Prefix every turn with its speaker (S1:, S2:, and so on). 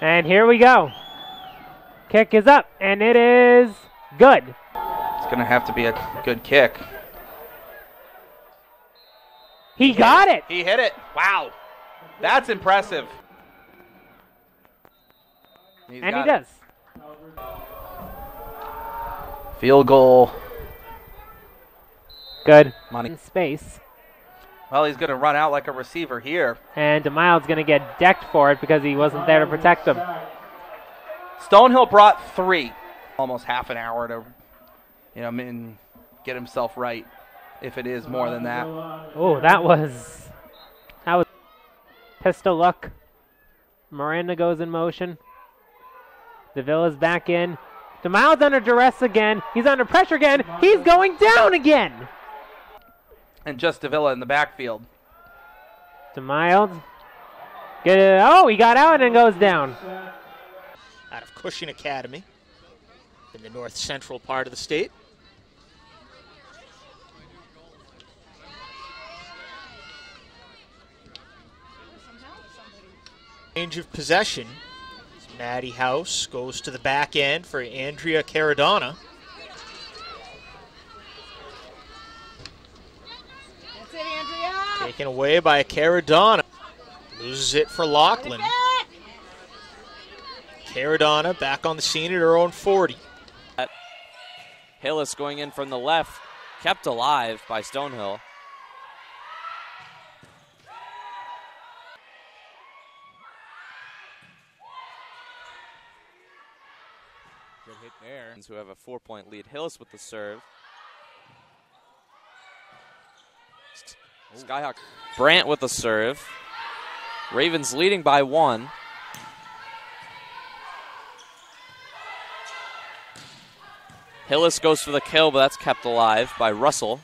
S1: And here we go. Kick is up, and it is good.
S2: It's going to have to be a good kick.
S1: He got it.
S2: He hit it. Wow. That's impressive. He's
S1: And he
S2: it.
S1: does.
S2: Field goal.
S1: Good.
S2: Money.
S1: In space.
S2: Well, he's going to run out like a receiver here.
S1: And DeMile's going to get decked for it because he wasn't there to protect him.
S2: Stonehill brought three, almost half an hour to, you know, get himself right. If it is more than that,
S1: Oh, that was that was pistol look. Miranda goes in motion. Davila's back in. DeMile's under duress again. He's under pressure again. He's going down again.
S2: And just Davila in the backfield.
S1: DeMile. Get it. Oh, he got out and goes down.
S3: out of Cushing Academy in the north central part of the state. Change of possession. Maddie House goes to the back end for Andrea Caradonna.
S4: That's it, Andrea.
S3: Taken away by Caradonna. Loses it for Lachlan. Caradonna back on the scene at her own 40.
S5: Hillis going in from the left, kept alive by Stonehill. Good hit there. Who have a four point lead. Hillis with the serve. Skyhawk. Brant with the serve. Ravens leading by one. Hillis goes for the kill, but that's kept alive by Russell.